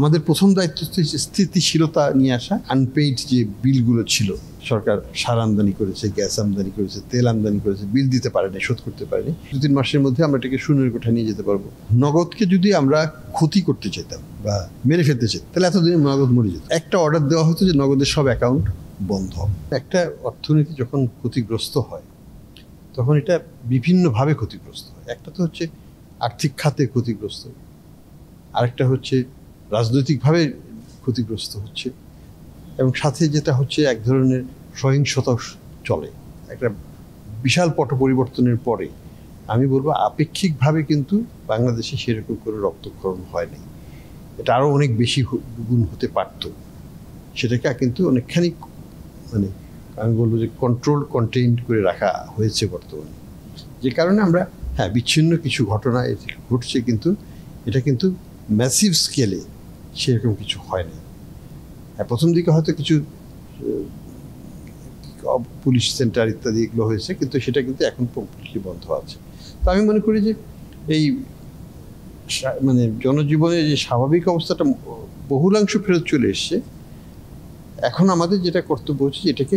আমাদের প্রথম দায়িত্ব স্থিতিশীলতা নিয়ে আসা আনপেইড যে বিলগুলো ছিল, সরকার সার আমদানি করেছে, গ্যাস আমদানি করেছে, তেল আমদানি করেছে, বিল দিতে পারেনি, শোধ করতে পারেনি। দু তিন মাসের মধ্যে আমরা এটাকে শূন্যের কোঠা নিয়ে যেতে পারব। নগদকে যদি আমরা ক্ষতি করতে চাইতাম বা মেরে ফেলতে চাই তাহলে এতদিন নগদ মরে যেত। একটা অর্ডার দেওয়া হতো যে নগদের সব অ্যাকাউন্ট বন্ধ একটা অর্থনীতি যখন ক্ষতিগ্রস্ত হয়, তখন এটা বিভিন্নভাবে ক্ষতিগ্রস্ত হয়। একটা তো হচ্ছে আর্থিক খাতে ক্ষতিগ্রস্ত, আরেকটা হচ্ছে রাজনৈতিকভাবে ক্ষতিগ্রস্ত হচ্ছে এবং সাথে যেটা হচ্ছে এক ধরনের সহিংসতা চলে। একটা বিশাল পট পরিবর্তনের পরে আমি বলব আপেক্ষিকভাবে কিন্তু বাংলাদেশে সেরকম করে রক্তক্ষরণ হয়নি এটা আরও অনেক বেশি গুণ হতে পারত। সেটাকে কিন্তু অনেকখানি মানে আমি বলব যে কন্ট্রোল কন্টেইন করে রাখা হয়েছে বর্তমানে। যে কারণে আমরা হ্যাঁ বিচ্ছিন্ন কিছু ঘটনা ঘটছে কিন্তু, এটা কিন্তু ম্যাসিভ স্কেলে সেরকম কিছু হয় না হ্যাঁ প্রথম দিকে হয়তো কিছু পুলিশ সেন্টার ইত্যাদি এগুলো হয়েছে, কিন্তু সেটা কিন্তু এখন কমপ্লিটলি বন্ধ আছে। তো আমি মনে করি যে এই মানে জনজীবনের যে স্বাভাবিক অবস্থাটা বহুলাংশ ফেরত চলে এসছে, এখন আমাদের যেটা কর্তব্য হচ্ছে এটাকে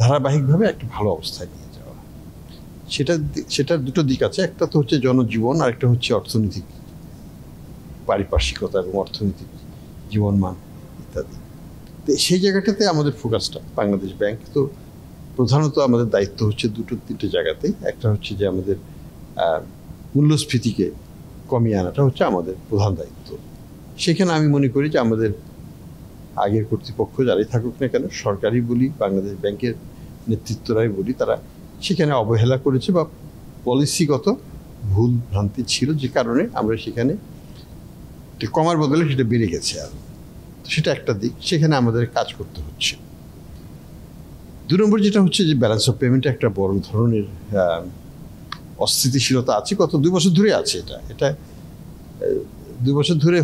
ধারাবাহিকভাবে একটা ভালো অবস্থায় নিয়ে যাওয়া। সেটা সেটার দুটো দিক আছে, একটা তো হচ্ছে জনজীবন আর একটা হচ্ছে অর্থনৈতিক পারিপার্শ্বিকতা এবং অর্থনৈতিক জীবনমান ইত্যাদি। তো সেই জায়গাটাতে আমাদের ফোকাসটা বাংলাদেশ ব্যাংক তো প্রধানত আমাদের দায়িত্ব হচ্ছে দুটো, তিনটে জায়গাতে একটা হচ্ছে যে আমাদের মূল্যস্ফীতিকে কমিয়ে আনাটা হচ্ছে আমাদের প্রধান দায়িত্ব। সেখানে আমি মনে করি যে আমাদের আগের কর্তৃপক্ষ যারাই থাকুক না কেন সরকারি বলি বাংলাদেশ ব্যাংকের নেতৃত্বরাই বলি, তারা সেখানে অবহেলা করেছে বা পলিসিগত ভুল ভ্রান্তি ছিল যে কারণে আমরা সেখানে কমার বদলে সেটা বেড়ে গেছে আর। সেটা একটা দিক, সেখানে আমাদের কাজ করতে হচ্ছে। দু নম্বর যেটা হচ্ছে যে ব্যালেন্স অফ পেমেন্টে একটা বড় ধরনের অস্থিতিশীলতা আছে। গত দুই বছর ধরে আছে এটা। এটা দুই বছর ধরে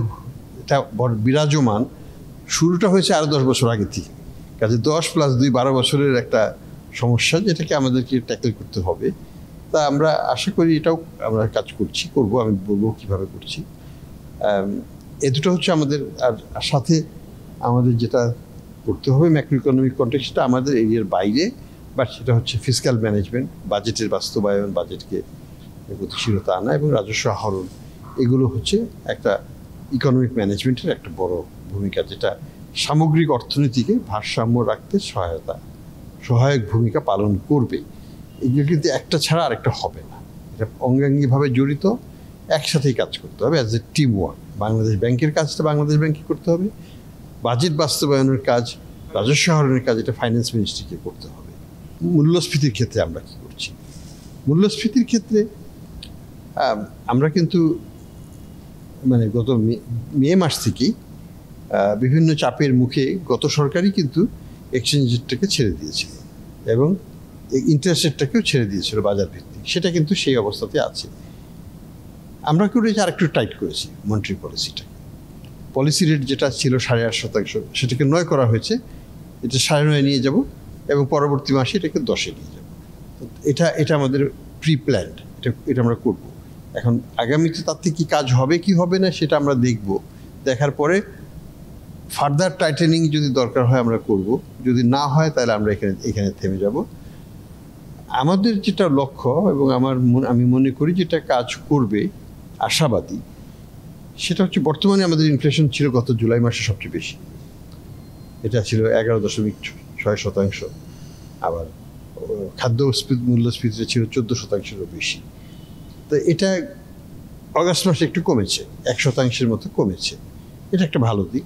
এটা বড় বিরাজমান। শুরুটা হয়েছে আরও দশ বছর আগে থেকে। কাজে দশ প্লাস দুই বারো বছরের একটা সমস্যা যেটাকে আমাদেরকে ট্যাকেল করতে হবে। তা আমরা আশা করি এটাও আমরা কাজ করছি, করব, আমি বলব কীভাবে করছি। এ দুটো হচ্ছে আমাদের, আর সাথে আমাদের যেটা করতে হবে ম্যাক্রো ইকোনমিক কন্টেক্সটা আমাদের এরিয়ার বাইরে বাট সেটা হচ্ছে ফিজিক্যাল ম্যানেজমেন্ট বাজেটের বাস্তবায়ন বাজেটকে গতিশীলতা আনা এবং রাজস্ব আহরণ। এগুলো হচ্ছে একটা ইকোনমিক ম্যানেজমেন্টের একটা বড় ভূমিকা, যেটা সামগ্রিক অর্থনীতিকে ভারসাম্য রাখতে সহায়তা, সহায়ক ভূমিকা পালন করবে। এগুলো কিন্তু একটা ছাড়া আরেকটা হবে না। এটা অঙ্গাঙ্গিভাবে জড়িত একসাথেই কাজ করতে হবে as a team work Bangladesh ব্যাংকের কাজটা বাংলাদেশ ব্যাংকে করতে হবে। বাজেট বাস্তবায়নের কাজ, রাজস্ব আহরণের কাজ, এটা ফাইন্যান্স মিনিস্ট্রিকে করতে হবে। মূল্যস্ফীতির ক্ষেত্রে আমরা কি করছি? মূল্যস্ফীতির ক্ষেত্রে আমরা কিন্তু মানে গত মে- মে মাস থেকেই বিভিন্ন চাপের মুখে গত সরকারই কিন্তু এক্সচেঞ্জ রেটটাকে ছেড়ে দিয়েছিল এবং ইন্টারেস্ট রেটটাকেও ছেড়ে দিয়েছিল বাজার ভিত্তিক সেটা কিন্তু সেই অবস্থাতে আছে। আমরা কি করেছি আর একটু টাইট করেছি মন্ট্রি পলিসিটা পলিসি রেট যেটা ছিল সাড়ে আট শতাংশ, সেটাকে নয় করা হয়েছে, এটা সাড়ে নয় নিয়ে যাব এবং পরবর্তী মাসে এটাকে দশে নিয়ে যাব। এটা এটা আমাদের প্রি প্ল্যান্ড এটা এটা আমরা করব। এখন আগামীতে তার থেকে কী কাজ হবে, কি হবে না সেটা আমরা দেখব। দেখার পরে ফার্দার টাইটেনিং যদি দরকার হয় আমরা করব। যদি না হয় তাহলে আমরা এখানে এখানে থেমে যাব। আমাদের যেটা লক্ষ্য এবং আমার আমি মনে করি যেটা কাজ করবে আশাবাদী। সেটা হচ্ছে বর্তমানে আমাদের ইনফ্লেশন ছিল গত জুলাই মাসে সবচেয়ে বেশি। এটা ছিল এগারো দশমিক ছয় শতাংশ। আবার খাদ্য স্ফী- মূল্যস্ফীতিতে ছিল চোদ্দ শতাংশেরও বেশি। তো এটা অগাস্ট মাসে একটু কমেছে, এক শতাংশের মতো কমেছে। এটা একটা ভালো দিক।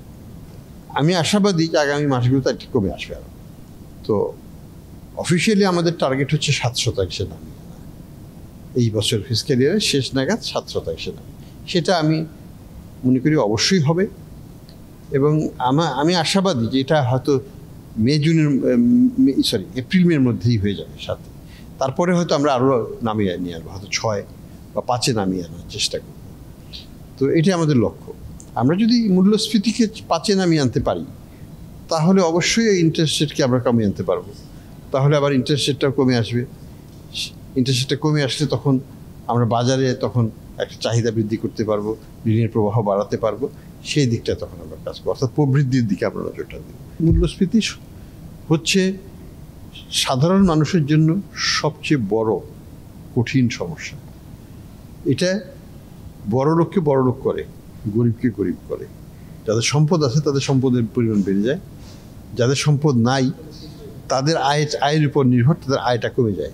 আমি আশাবাদী যে আগামী মাসগুলোতে একটু কমে আসবে আরও। তো অফিসিয়ালি আমাদের টার্গেট হচ্ছে সাত শতাংশে আনা এই বছর ফিজিক্যাল ইয়ারের শেষ নাগাদ সাত শতাংশে নামে। সেটা আমি মনে করি অবশ্যই হবে। এবং আমা, আমি আশাবাদী যে এটা হয়তো মে, জুনের সরি এপ্রিল, মের মধ্যেই হয়ে যাবে সাথে তারপরে হয়তো আমরা আরও নামিয়ে নিয়ে আসব, হয়তো ছয় বা পাঁচে নামিয়ে আনার চেষ্টা করব। তো এটি আমাদের লক্ষ্য। আমরা যদি মূল্যস্ফীতিকে পাঁচে নামিয়ে আনতে পারি, তাহলে অবশ্যই ইন্টারেস্ট রেটকে আমরা কমিয়ে আনতে পারব। তাহলে আবার ইন্টারেস্ট রেটটাও কমে আসবে। ইন্টারেস্ট রেটটা কমে আসলে তখন আমরা বাজারে তখন একটা চাহিদা বৃদ্ধি করতে পারব, ঋণের প্রবাহ বাড়াতে পারব, সেই দিকটা তখন আমরা কাজ করব। অর্থাৎ প্রবৃদ্ধির দিকে আমরা নজরটা দিই মূল্যস্ফীতি হচ্ছে সাধারণ মানুষের জন্য সবচেয়ে বড় কঠিন সমস্যা। এটা বড় লোককে বড় লোক করে, গরিবকে গরিব করে। যাদের সম্পদ আছে তাদের সম্পদের পরিমাণ বেড়ে যায়। যাদের সম্পদ নাই, তাদের আয়, আয়ের উপর নির্ভর, তাদের আয়টা কমে যায়।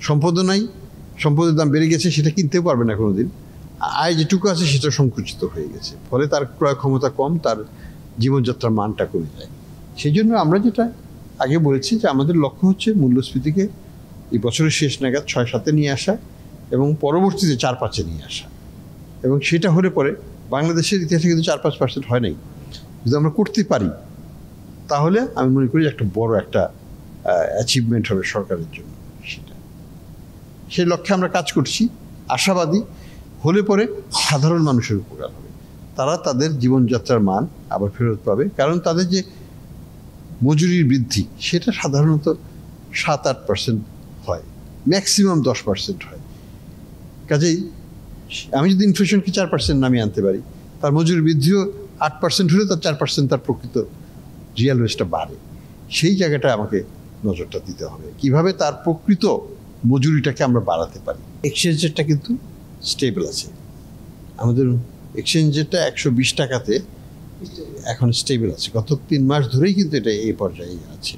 সম্পদও নাই, সম্পদের দাম বেড়ে গেছে, সেটা কিনতেও পারবে না কোনো দিন আয় যেটুকু আছে সেটা সংকুচিত হয়ে গেছে। ফলে তার ক্রয় ক্ষমতা কম, তার জীবনযাত্রার মানটা কমে যায়। সেই জন্য আমরা যেটা আগে বলেছি যে আমাদের লক্ষ্য হচ্ছে মূল্যস্ফীতিকে এই বছরের শেষ নাগাদ ছয় সাতে নিয়ে আসা এবং পরবর্তীতে চার পাঁচে নিয়ে আসা। এবং সেটা হলে পরে বাংলাদেশের ইতিহাসে কিন্তু চার পাঁচ পার্সেন্ট হয় নাই। যদি আমরা করতে পারি, তাহলে আমি মনে করি একটা বড় একটা অ্যাচিভমেন্ট হবে সরকারের জন্য। সেই লক্ষ্যে আমরা কাজ করছি। আশাবাদী হলে পরে সাধারণ মানুষের উপকার হবে। তারা তাদের জীবনযাত্রার মান আবার ফেরত পাবে। কারণ তাদের যে মজুরির বৃদ্ধি, সেটা সাধারণত সাত আট পার্সেন্ট হয়। ম্যাক্সিমাম দশ পার্সেন্ট হয়। কাজেই আমি যদি ইনফ্লেশনকে চার পার্সেন্ট নামিয়ে আনতে পারি, তার মজুরি বৃদ্ধিও আট পার্সেন্ট হলে তার চার পার্সেন্ট তার প্রকৃত রিয়াল ওয়েজটা বাড়ে। সেই জায়গাটা আমাকে নজরটা দিতে হবে। কীভাবে তার প্রকৃত মজুরিটাকে আমরা বাড়াতে পারি। এক্সচেঞ্জ রেটটা কিন্তু স্টেবল আছে। আমাদের এক্সচেঞ্জ রেটটা একশো বিশ টাকাতে এখন স্টেবল আছে। গত তিন মাস ধরেই কিন্তু এটা এই পর্যায়ে আছে।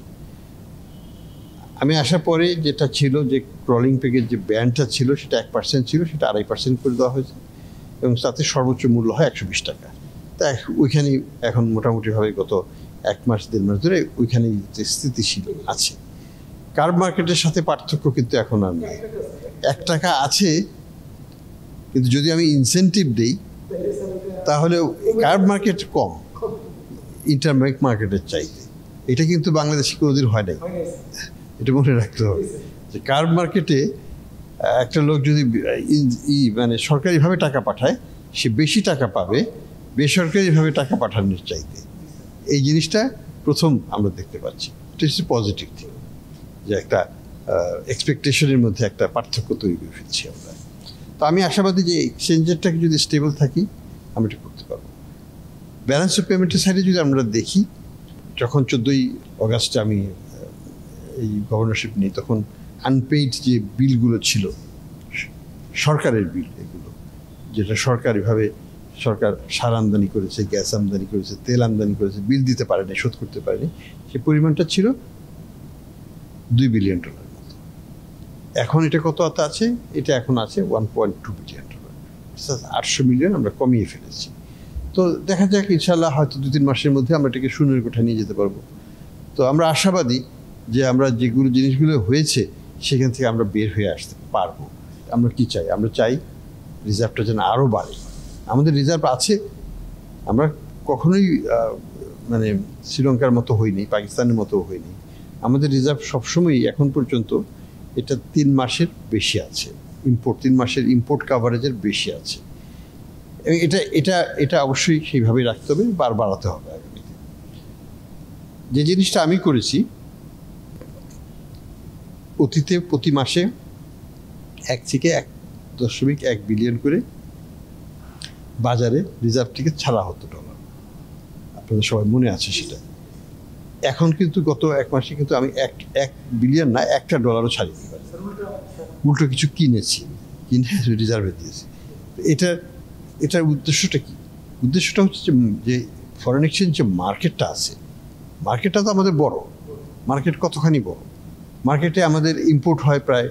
আমি আসার পরে যেটা ছিল যে ক্রলিং পেগের যে ব্যান্ডটা ছিল, সেটা এক পার্সেন্ট ছিল, সেটা আড়াই পার্সেন্ট করে দেওয়া হয়েছে এবং তাতে সর্বোচ্চ মূল্য হয় একশো বিশ টাকা। তা ওইখানেই এখন মোটামুটিভাবে গত এক মাস, দেড় মাস ধরে ওইখানেই যে স্থিতিশীল আছে। কার্ব মার্কেটের সাথে পার্থক্য কিন্তু এখন আর নেই। এক টাকা আছে, কিন্তু যদি আমি ইনসেন্টিভ দিই, তাহলে কার্ব মার্কেট কম ইন্টারব্যাংক মার্কেটের চাইতে। এটা কিন্তু বাংলাদেশে কোনোদিন হয় নাই। এটা মনে রাখতে হবে। যে কার্ব মার্কেটে একটা লোক যদি ই মানে সরকারিভাবে টাকা পাঠায়, সে বেশি টাকা পাবে, বেসরকারিভাবে টাকা পাঠানোর চাইতে। এই জিনিসটা প্রথম আমরা দেখতে পাচ্ছি। এটা হচ্ছে পজিটিভ থিং যে একটা এক্সপেকটেশনের মধ্যে একটা পার্থক্য তৈরি করে ফেলছি আমরা। তো আমি আশাবাদী যে এক্সচেঞ্জেরটাকে যদি স্টেবল থাকি, আমরা এটা করতে পারব। ব্যালেন্স অফ পেমেন্টের সাইডে যদি আমরা দেখি, যখন চোদ্দোই অগাস্টে আমি এই গভর্নরশিপ নিই, তখন আনপেইড যে বিলগুলো ছিল, সরকারের বিল এগুলো, যেটা সরকারিভাবে সরকার সার আমদানি করেছে, গ্যাস আমদানি করেছে, তেল আমদানি করেছে বিল দিতে পারেনি, শোধ করতে পারেনি সে পরিমাণটা ছিল দুই বিলিয়ন ডলার এখন এটা কত আছে? এটা এখন আছে one point two billion dollar আটশো মিলিয়ন আমরা কমিয়ে ফেলেছি। তো দেখা যাক ইনশাল্লাহ হয়তো দু তিন মাসের মধ্যে আমরা এটাকে শূন্যের কোঠা নিয়ে যেতে পারব। তো আমরা আশাবাদী যে আমরা যেগুলো জিনিসগুলো হয়েছে, সেখান থেকে আমরা বের হয়ে আসতে পারব। আমরা কি চাই? আমরা চাই রিজার্ভটা যেন আরও বাড়ে। আমাদের রিজার্ভ আছে। আমরা কখনোই মানে শ্রীলঙ্কার মতো হইনি, পাকিস্তানের মতো হইনি। আমাদের রিজার্ভ সবসময়ই এখন পর্যন্ত এটা তিন মাসের বেশি আছে। ইম্পোর্ট তিন মাসের ইম্পোর্ট কাভারেজের বেশি আছে। এটা এটা এটা অবশ্যই সেইভাবেই রাখতে হবে, বার বাড়াতে হবে আগামীতে। যে জিনিসটা আমি করেছি, অতীতে প্রতি মাসে এক থেকে এক দশমিক এক বিলিয়ন করে বাজারে রিজার্ভ থেকে ছাড়া হতো ডলার আপনাদের সবাই মনে আছে সেটা। এখন কিন্তু গত এক মাসে কিন্তু আমি এক এক বিলিয়ন না, একটা ডলারও ছাড়িনি উল্টো কিছু কিনেছি, কিনে রিজার্ভে দিয়েছি। এটার এটার উদ্দেশ্যটা কি? উদ্দেশ্যটা হচ্ছে যে ফরেন এক্সচেঞ্জ যে মার্কেটটা আছে মার্কেটটা তো আমাদের বড়। মার্কেট কতখানি বড়? মার্কেটে আমাদের ইম্পোর্ট হয় প্রায়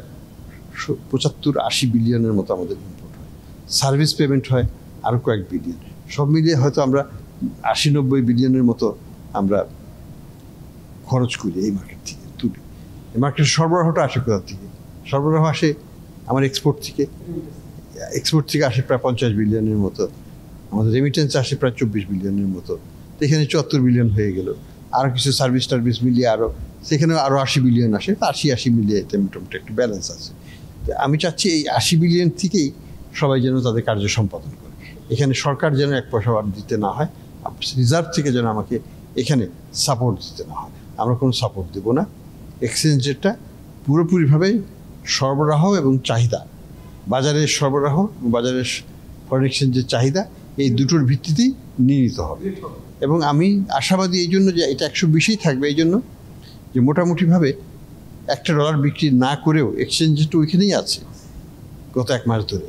পঁচাত্তর আশি বিলিয়নের মতো আমাদের ইম্পোর্ট হয়। সার্ভিস পেমেন্ট হয় আরও কয়েক বিলিয়ন সব মিলিয়ে হয়তো আমরা আশি নব্বই বিলিয়নের মতো আমরা খরচ করি এই মার্কেট থেকে, তুলি। এই মার্কেটের সরবরাহটা আসে কোথা থেকে? সরবরাহ আসে আমার এক্সপোর্ট থেকে। এক্সপোর্ট থেকে আসে প্রায় পঞ্চাশ বিলিয়নের মতো। আমাদের রেমিটেন্স আসে প্রায় চব্বিশ বিলিয়নের মতো। এখানে চুয়াত্তর বিলিয়ন হয়ে গেল। আরও কিছু সার্ভিস টার্ভিস মিলিয়ে আরও সেখানে আরও আশি বিলিয়ন আসে। আশি আশি মিলিয়ে এটা মোটামুটি একটু ব্যালেন্স আছে। তো আমি চাচ্ছি এই আশি বিলিয়ন থেকেই সবাই যেন তাদের কার্য সম্পাদন করে। এখানে সরকার যেন এক পয়সা দিতে না হয় রিজার্ভ থেকে যেন আমাকে এখানে সাপোর্ট দিতে না হয়। আমরা কোনো সাপোর্ট দেবো না। এক্সচেঞ্জ রেটটা পুরোপুরিভাবে সরবরাহ এবং চাহিদা। বাজারের সরবরাহ বাজারের ফরেন এক্সচেঞ্জের চাহিদা এই দুটোর ভিত্তিতেই নির্ণীত হবে। এবং আমি আশাবাদী এই জন্য যে এটা একশো বিশেই থাকবে এই জন্য যে মোটামুটিভাবে একটা ডলার বিক্রি না করেও এক্সচেঞ্জ তো ওইখানেই আছে গত এক মাস ধরে।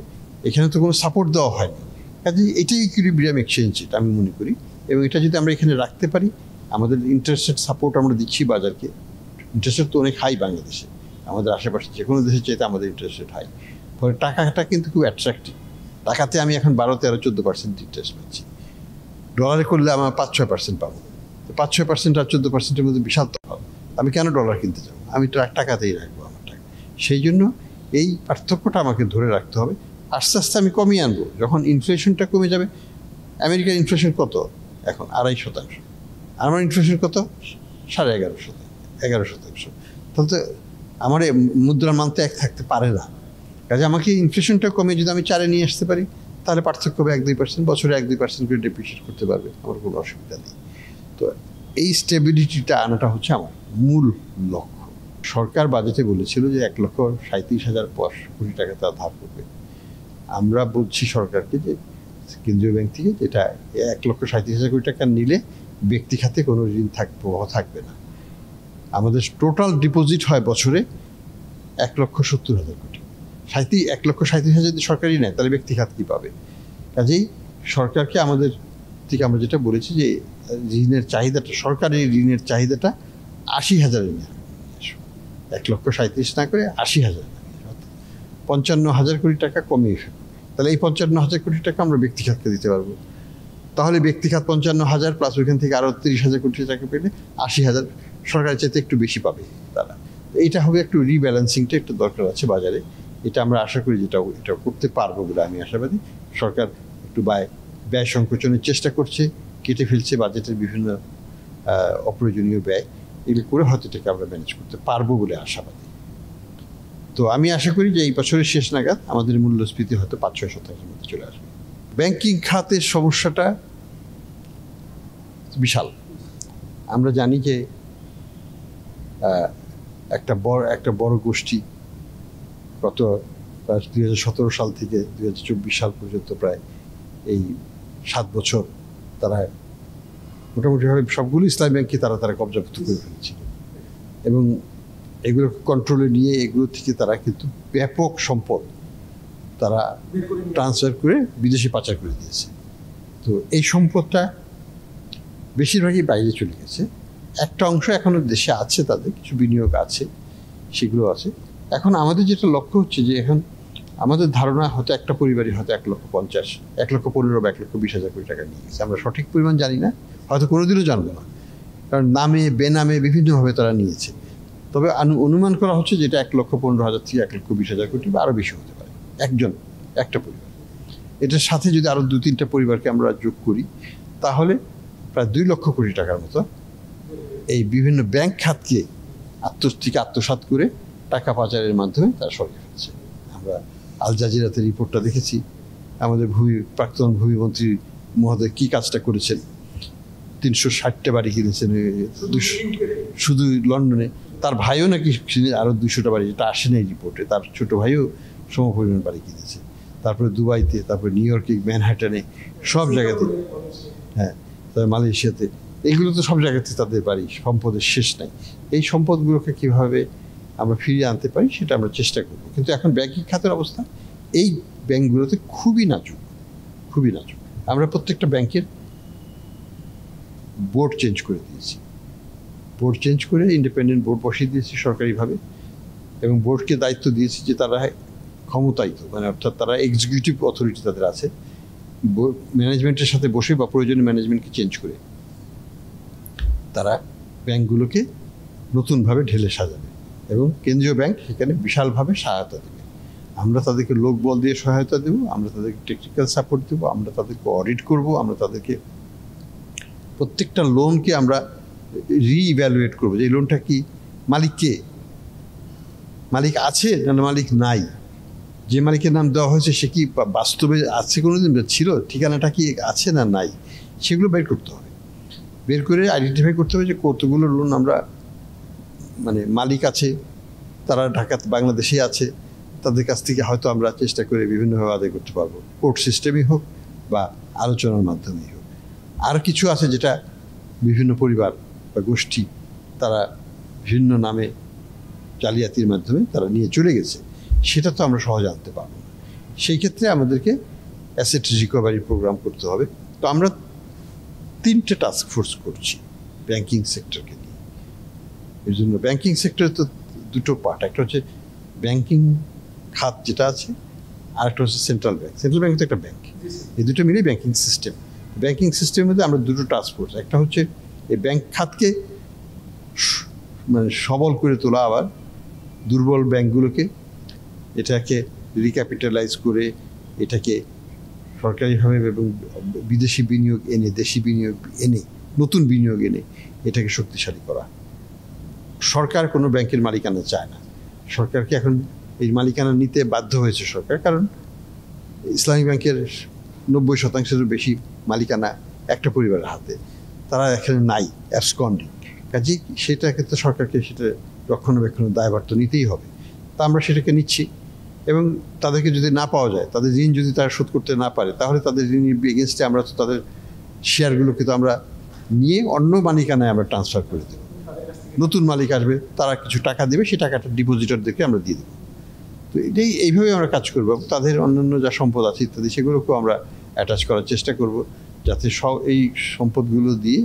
এখানে তো কোনো সাপোর্ট দেওয়া হয়নি। কাজে এটাই ইকুইলিব্রিয়াম এক্সচেঞ্জ এটা আমি মনে করি। এবং এটা যদি আমরা এখানে রাখতে পারি আমাদের ইন্টারেস্টেড সাপোর্ট আমরা দিচ্ছি বাজারকে। ইন্টারেস্টেড তো অনেক হাই বাংলাদেশে। আমাদের আশেপাশে যে কোনো দেশের চাইতে আমাদের ইন্টারেস্টেড হাই ফলে টাকাটা কিন্তু খুব অ্যাট্রাক্টিভ টাকাতে আমি এখন বারো, তেরো, চোদ্দ পার্সেন্ট ইন্টারেস্ট পাচ্ছি। ডলারে করলে আমার পাঁচ, ছয় পার্সেন্ট পাবো। তো পাঁচ, ছয় পার্সেন্ট আর চোদ্দ পার্সেন্টের মধ্যে বিশাল তফাৎ। আমি কেন ডলার কিনতে যাব? আমি টাকাতেই রাখব আমার টাকা। সেই জন্য এই পার্থক্যটা আমাকে ধরে রাখতে হবে। আস্তে আস্তে আমি কমিয়ে আনব। যখন ইনফ্লেশনটা কমে যাবে আমেরিকার ইনফ্লেশন কত? এখন আড়াই শতাংশ। আমার ইনফ্লেশন কত? সাড়ে এগারো শতাংশ এগারো শতাংশ তাহলে তো আমার মুদ্রার মান তো এক থাকতে পারে না। কাজে আমাকে ইনফ্লেশনটা কমে যদি আমি চারে নিয়ে আসতে পারি, তাহলে পার্থক্য হবে এক দুই পার্সেন্ট বছরে এক দুই পার্সেন্ট করে ডেপ্রিসিয়েট করতে পারবে। আমার কোনো অসুবিধা নেই। তো এই স্টেবিলিটিটা আনাটা হচ্ছে আমার মূল লক্ষ্য। সরকার বাজেটে বলেছিল যে এক লক্ষ সাঁত্রিশ হাজার কোটি টাকা তারা ধার করবে। আমরা বলছি সরকারকে যে কেন্দ্রীয় ব্যাংক থেকে যেটা এক লক্ষ সাঁত্রিশ হাজার কোটি টাকা নিলে ব্যক্তি খাতে কোনো ঋণ থাক, প্রবাহ থাকবে না। আমাদের টোটাল ডিপোজিট হয় বছরে এক লক্ষ সত্তর হাজার কোটি। সাঁত্রিশ এক লক্ষ সাঁত্রিশ হাজার যদি সরকারই নেয়, তাহলে ব্যক্তি খাত কী পাবে? কাজেই সরকারকে আমাদের থেকে আমরা যেটা বলেছি যে, ঋণের চাহিদাটা সরকারি ঋণের চাহিদাটা আশি হাজারের নিয়ে। এক লক্ষ সাঁত্রিশ না করে আশি হাজার পঞ্চান্ন হাজার কোটি টাকা কমিয়ে ফেলব তাহলে এই পঞ্চান্ন হাজার কোটি টাকা আমরা ব্যক্তি খাতকে দিতে পারব। তাহলে ব্যক্তি খাত পঞ্চান্ন হাজার প্লাস ওইখান থেকে আরও তিরিশ হাজার কোটি টাকা পেলে আশি হাজার সরকারের চাইতে একটু বেশি পাবে তারা। এটা হবে একটু রিব্যালেন্সিংটা একটু দরকার আছে বাজারে। এটা আমরা আশা করি যেটা এটা করতে পারব বলে আমি আশাবাদী। সরকার একটু ব্যয় ব্যয় সংকোচনের চেষ্টা করছে, কেটে ফেলছে বাজেটের বিভিন্ন অপ্রয়োজনীয় ব্যয়। এগুলো করে হয়তো এটাকে আমরা ম্যানেজ করতে পারব বলে আশাবাদী। তো আমি আশা করি যে এই বছরের শেষ নাগাদ আমাদের মূল্যস্ফীতি হয়তো পাঁচ ছয় শতাংশের মধ্যে চলে আসবে। ব্যাংকিং খাতের সমস্যাটা বিশাল। আমরা জানি যে একটা বড় একটা বড় গোষ্ঠী গত দুই হাজার সতেরো সাল থেকে দুই হাজার চব্বিশ সাল পর্যন্ত প্রায় এই সাত বছর তারা মোটামুটিভাবে সবগুলো ইসলামী ব্যাংকে তারা তারা কবজাভুক্ত করে ফেলেছিল। এবং এগুলো কন্ট্রোলে নিয়ে এগুলো থেকে তারা কিন্তু ব্যাপক সম্পদ তারা ট্রান্সফার করে বিদেশে পাচার করে দিয়েছে। তো এই সম্পদটা বেশিরভাগই বাইরে চলে গেছে। একটা অংশ এখনও দেশে আছে তাদের, কিছু বিনিয়োগ আছে, সেগুলো আছে। এখন আমাদের যেটা লক্ষ্য হচ্ছে যে এখন আমাদের ধারণা হয়তো একটা পরিবারই হয়তো এক লক্ষ পঞ্চাশ, এক লক্ষ পনেরো বা এক লক্ষ বিশ হাজার কোটি টাকা নিয়ে গেছে। আমরা সঠিক পরিমাণ জানি না, হয়তো কোনোদিনও জানব না। কারণ নামে, বেনামে বিভিন্নভাবে তারা নিয়েছে। তবে অনুমান করা হচ্ছে যেটা এক লক্ষ পনেরো হাজার থেকে এক লক্ষ বিশ হাজার কোটি বা আরও বেশি হতে পারে। একজন, একটা পরিবার। এটার সাথে যদি আরও দু তিনটা পরিবারকে আমরা যোগ করি, তাহলে প্রায় দুই লক্ষ কোটি টাকার মতো এই বিভিন্ন ব্যাংক খাতকে আত্ম থেকে আত্মসাৎ করে টাকা পাচারের মাধ্যমে তারা সরিয়ে ফেলছে। আমরা আল জাজিরাতে রিপোর্টটা দেখেছি। আমাদের ভূমি, প্রাক্তন ভূমিমন্ত্রী মহোদয় কী কাজটা করেছেন? তিনশো ষাটটা বাড়ি কিনেছেন দুশো শুধু লন্ডনে। তার ভাইও নাকি আরও দুশোটা বাড়ি যেটা আসে না এই রিপোর্টে। তার ছোট ভাইও সমপরিমাণ বাড়ি কিনেছে। তারপরে দুবাইতে, তারপরে নিউ ইয়র্কে, ম্যানহাটনে, সব জায়গাতে। হ্যাঁ। মালয়েশিয়াতে। এগুলো তো সব জায়গাতে তাদের বাড়ি, সম্পদের শেষ নাই। এই সম্পদগুলোকে কীভাবে আমরা ফিরিয়ে আনতে পারি সেটা আমরা চেষ্টা করব। কিন্তু এখন ব্যাংকিং খাতের অবস্থা, এই ব্যাংকগুলোতে খুবই নাজুক খুবই নাজুক। আমরা প্রত্যেকটা ব্যাংকের বোর্ড চেঞ্জ করে দিয়েছি। বোর্ড চেঞ্জ করে ইন্ডিপেন্ডেন্ট বোর্ড বসিয়ে দিয়েছি সরকারিভাবে এবং বোর্ডকে দায়িত্ব দিয়েছি যে তারা ক্ষমতায়িত মানে অর্থাৎ তারা এক্সিকিউটিভ অথরিটি তাদের আছে। ম্যানেজমেন্টের সাথে বসে বা প্রয়োজনীয় ম্যানেজমেন্টকে চেঞ্জ করে তারা ব্যাংকগুলোকে নতুনভাবে ঢেলে সাজাবে এবং কেন্দ্রীয় ব্যাংক সেখানে বিশালভাবে সহায়তা দেবে। আমরা তাদেরকে লোকবল দিয়ে সহায়তা দেব, আমরা তাদেরকে টেকনিক্যাল সাপোর্ট দেবো, আমরা তাদেরকে অডিট করব, আমরা তাদেরকে প্রত্যেকটা লোনকে আমরা রিইভ্যালুয়েট করব যে এই লোনটা কি, মালিক কে? মালিক আছে না মালিক নাই? যে মালিকের নাম দেওয়া হয়েছে, সে কি বাস্তবে আছে কোনো দিন ছিল? ঠিকানাটা কি আছে না নাই? সেগুলো বের করতে হবে। বের করে আইডেন্টিফাই করতে হবে যে কতগুলো লোন আমরা মানে মালিক আছে, তারা ঢাকাতে, বাংলাদেশে আছে, তাদের কাছ থেকে হয়তো আমরা চেষ্টা করে বিভিন্নভাবে আদায় করতে পারব। কোর্ট সিস্টেমই হোক বা আলোচনার মাধ্যমেই হোক। আর কিছু আছে যেটা বিভিন্ন পরিবার বা গোষ্ঠী, তারা ভিন্ন নামে জালিয়াতির মাধ্যমে তারা নিয়ে চলে গেছে। সেটা তো আমরা সহজে আনতে পারব না। সেই ক্ষেত্রে আমাদেরকে অ্যাসেট রিকভারি প্রোগ্রাম করতে হবে। তো আমরা তিনটে টাস্ক ফোর্স করছি ব্যাংকিং সেক্টরকে নিয়ে। এর জন্য ব্যাংকিং সেক্টরে তো দুটো পার্ট একটা হচ্ছে ব্যাংকিং খাত যেটা আছে, আর একটা হচ্ছে সেন্ট্রাল ব্যাংক সেন্ট্রাল ব্যাংক তো একটা ব্যাংক এই দুটো মিলেই ব্যাংকিং সিস্টেম ব্যাংকিং সিস্টেমের মধ্যে আমরা দুটো টাস্ক ফোর্স একটা হচ্ছে এই ব্যাংক খাতকে মানে সবল করে তোলা আবার দুর্বল ব্যাংকগুলোকে এটাকে রিক্যাপিটালাইজ করে এটাকে সরকারিভাবে এবং বিদেশি বিনিয়োগ এনে, দেশি বিনিয়োগ এনে, নতুন বিনিয়োগ এনে এটাকে শক্তিশালী করা। সরকার কোনো ব্যাংকের মালিকানা চায় না। সরকারকে এখন এই মালিকানা নিতে বাধ্য হয়েছে সরকার, কারণ ইসলামী ব্যাংকের নব্বই শতাংশেরও বেশি মালিকানা একটা পরিবারের হাতে। তারা এখানে নাই অ্যাবসকন্ডিং কাজেই সেটাকে তো সরকারকে সেটা রক্ষণাবেক্ষণের দায়ভার তো নিতেই হবে। তা আমরা সেটাকে নিচ্ছি। এবং তাদেরকে যদি না পাওয়া যায়, তাদের ঋণ যদি তারা শোধ করতে না পারে, তাহলে তাদের ঋণের এগেনস্টে আমরা তো তাদের শেয়ারগুলোকে তো আমরা নিয়ে অন্য মালিকানায় আমরা ট্রান্সফার করে দেবো। নতুন মালিক আসবে, তারা কিছু টাকা দেবে, সেই টাকাটা ডিপোজিটরদেরকে আমরা দিয়ে দেবো। তো এটাই এইভাবে আমরা কাজ করব তাদের অন্যান্য যা সম্পদ আছে ইত্যাদি, সেগুলোকেও আমরা অ্যাটাচ করার চেষ্টা করব যাতে সব এই সম্পদগুলো দিয়ে